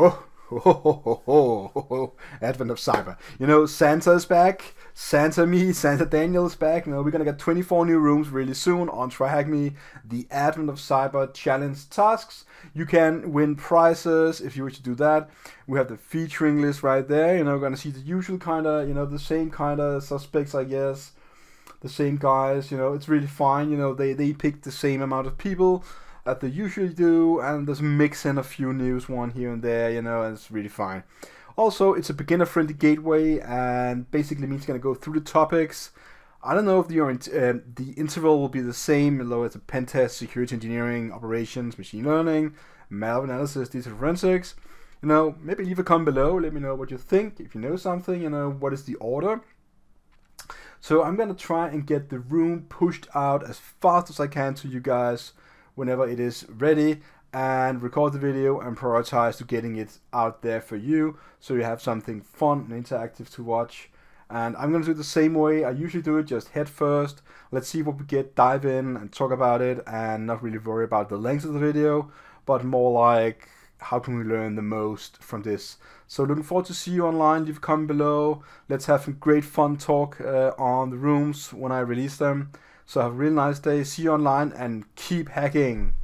Whoa. Advent of Cyber. You know, Santa's back. Santa Me, Santa Daniel's back. You know, we're gonna get 24 new rooms really soon on TryHackMe. The Advent of Cyber challenge tasks. You can win prizes if you wish to do that. We have the featuring list right there. You know, we're gonna see the usual kind of, you know, the same kind of suspects, I guess. The same guys. You know, it's really fine. You know, they they pick the same amount of people that they usually do, and there's mix in a few news one here and there, you know, and it's really fine. Also, it's a beginner friendly gateway and basically means going to go through the topics. I don't know if the, uh, the interval will be the same, although it's a pen test, security engineering, operations, machine learning, malware analysis, digital forensics. You know, maybe leave a comment below. Let me know what you think. If you know something, you know, what is the order. So I'm going to try and get the room pushed out as fast as I can to you guys whenever it is ready and record the video and prioritize to getting it out there for you so you have something fun and interactive to watch. And I'm gonna do it the same way. I usually do it just head first. Let's see what we get dive in and talk about it and not really worry about the length of the video but more like how can we learn the most from this. So looking forward to see you online. Leave a comment below. Let's have some great fun talk uh, on the rooms when I release them so have a really nice day. See you online and keep hacking.